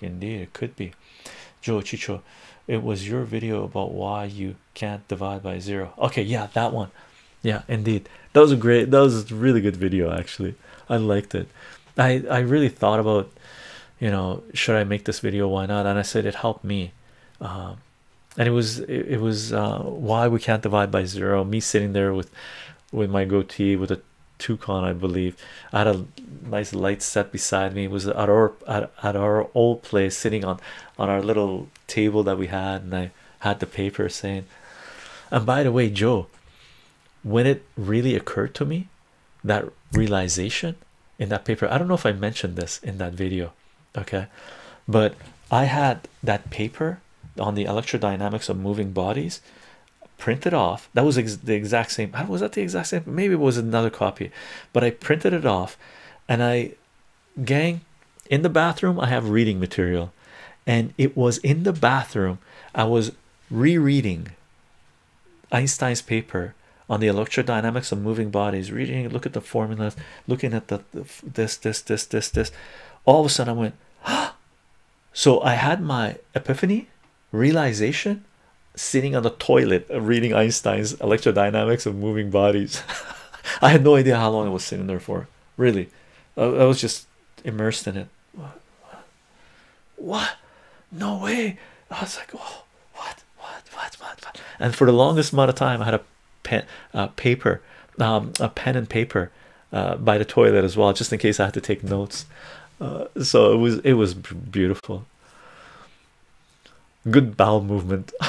indeed it could be. Joe chycho it was your video about why you can't divide by zero. Okay yeah that one. Yeah indeed. That was a great that was a really good video actually. I liked it. I i really thought about you know should i make this video why not? And i said it helped me. Um, and it was it, was uh, why we can't divide by zero. Me sitting there with with my goatee with a toucan i believe. I had a nice light set beside me. It was at our at, at our old place sitting on on our little table that we had and i had the paper saying and by the way joe when it really occurred to me that realization in that paper i don't know if i mentioned this in that video okay but i had that paper on the electrodynamics of moving bodies printed off. That was the exact same was that the exact same? Maybe it was another copy. But I printed it off and I gang in the bathroom I have reading material. And it was in the bathroom I was rereading Einstein's paper on the electrodynamics of moving bodies reading look at the formulas looking at the, the this this this this this. All of a sudden I went ha! so I had my epiphany realization sitting on the toilet reading Einstein's electrodynamics of moving bodies. I had no idea how long I was sitting there for. Really. I, I was just immersed in it. What, no way. I was like oh what? What? What? What, what? and for the longest amount of time I had a pen uh, paper um, a pen and paper uh, by the toilet as well just in case I had to take notes. Uh, so it was it was beautiful. Good bowel movement